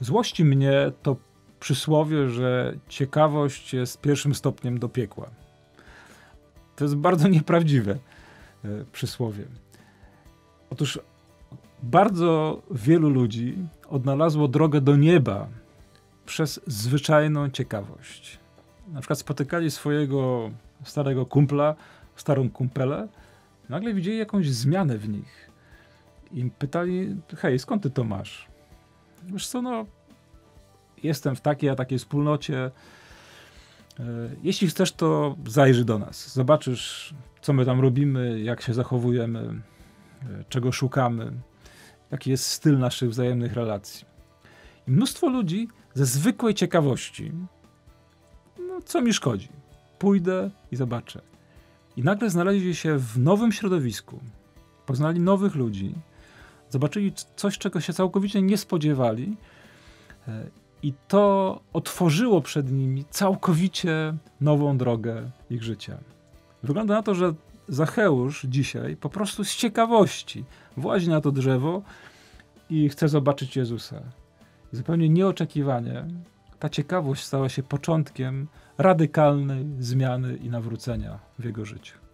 złości mnie to przysłowie, że ciekawość jest pierwszym stopniem do piekła. To jest bardzo nieprawdziwe e, przysłowie. Otóż bardzo wielu ludzi odnalazło drogę do nieba przez zwyczajną ciekawość. Na przykład spotykali swojego starego kumpla, starą kumpelę, nagle widzieli jakąś zmianę w nich. I pytali, hej, skąd ty to masz? Wiesz co, no, jestem w takiej a takiej wspólnocie. E, jeśli chcesz, to zajrzyj do nas. Zobaczysz, co my tam robimy, jak się zachowujemy, e, czego szukamy, jaki jest styl naszych wzajemnych relacji. I mnóstwo ludzi ze zwykłej ciekawości, no co mi szkodzi, pójdę i zobaczę. I nagle znaleźli się w nowym środowisku, poznali nowych ludzi, zobaczyli coś, czego się całkowicie nie spodziewali, e, i to otworzyło przed nimi całkowicie nową drogę ich życia. Wygląda na to, że Zacheusz dzisiaj po prostu z ciekawości włazi na to drzewo i chce zobaczyć Jezusa. I zupełnie nieoczekiwanie ta ciekawość stała się początkiem radykalnej zmiany i nawrócenia w jego życiu.